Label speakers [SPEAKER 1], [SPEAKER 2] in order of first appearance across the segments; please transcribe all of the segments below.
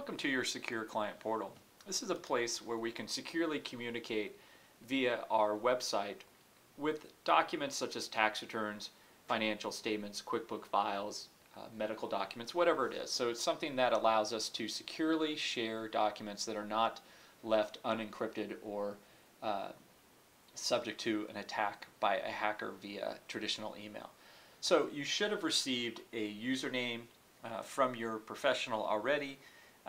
[SPEAKER 1] welcome to your secure client portal. This is a place where we can securely communicate via our website with documents such as tax returns, financial statements, QuickBook files, uh, medical documents, whatever it is. So it's something that allows us to securely share documents that are not left unencrypted or uh, subject to an attack by a hacker via traditional email. So you should have received a username uh, from your professional already.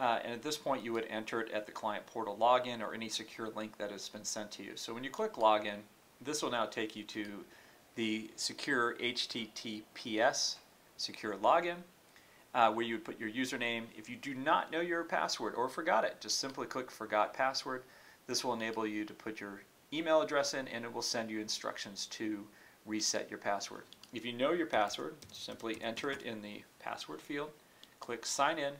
[SPEAKER 1] Uh, and at this point, you would enter it at the client portal login or any secure link that has been sent to you. So when you click login, this will now take you to the secure HTTPS secure login uh, where you would put your username. If you do not know your password or forgot it, just simply click forgot password. This will enable you to put your email address in and it will send you instructions to reset your password. If you know your password, simply enter it in the password field, click sign in,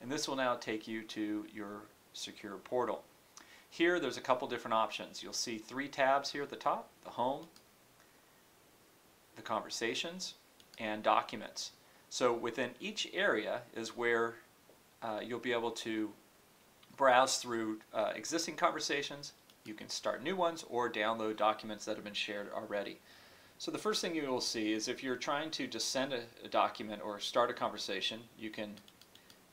[SPEAKER 1] and this will now take you to your secure portal. Here there's a couple different options. You'll see three tabs here at the top, the home, the conversations, and documents. So within each area is where uh, you'll be able to browse through uh, existing conversations, you can start new ones, or download documents that have been shared already. So the first thing you will see is if you're trying to just send a, a document or start a conversation, you can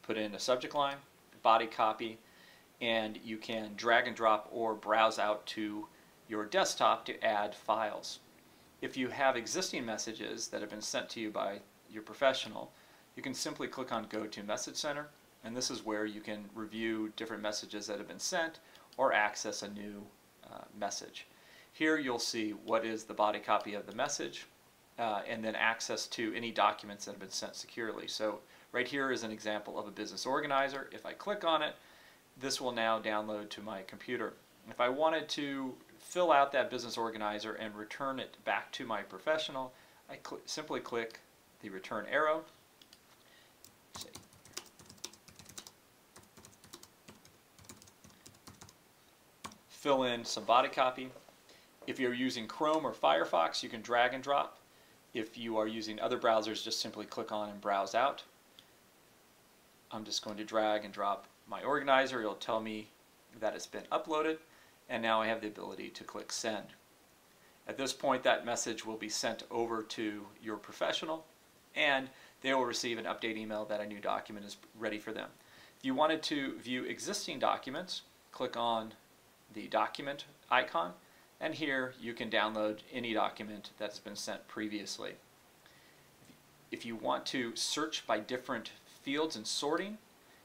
[SPEAKER 1] put in a subject line, body copy, and you can drag and drop or browse out to your desktop to add files. If you have existing messages that have been sent to you by your professional, you can simply click on Go to Message Center, and this is where you can review different messages that have been sent or access a new uh, message. Here you'll see what is the body copy of the message uh, and then access to any documents that have been sent securely. So right here is an example of a business organizer. If I click on it, this will now download to my computer. If I wanted to fill out that business organizer and return it back to my professional, I cl simply click the return arrow. Fill in some body copy. If you're using Chrome or Firefox, you can drag and drop. If you are using other browsers, just simply click on and browse out. I'm just going to drag and drop my organizer. It'll tell me that it's been uploaded, and now I have the ability to click send. At this point, that message will be sent over to your professional, and they will receive an update email that a new document is ready for them. If you wanted to view existing documents, click on the document icon, and here you can download any document that's been sent previously. If you want to search by different fields and sorting,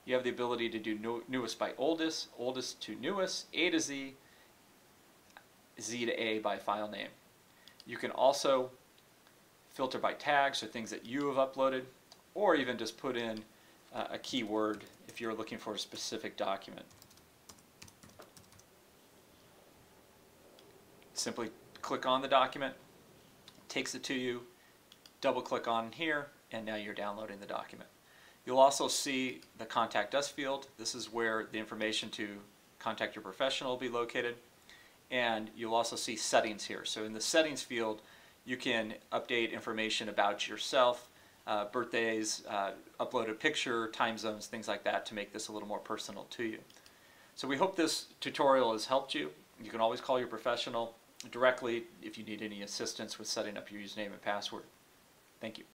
[SPEAKER 1] you have the ability to do new, newest by oldest, oldest to newest, A to Z, Z to A by file name. You can also filter by tags or things that you have uploaded, or even just put in uh, a keyword if you're looking for a specific document. Simply click on the document, takes it to you, double click on here, and now you're downloading the document. You'll also see the contact us field. This is where the information to contact your professional will be located. And you'll also see settings here. So in the settings field, you can update information about yourself, uh, birthdays, uh, upload a picture, time zones, things like that to make this a little more personal to you. So we hope this tutorial has helped you. You can always call your professional directly if you need any assistance with setting up your username and password. Thank you.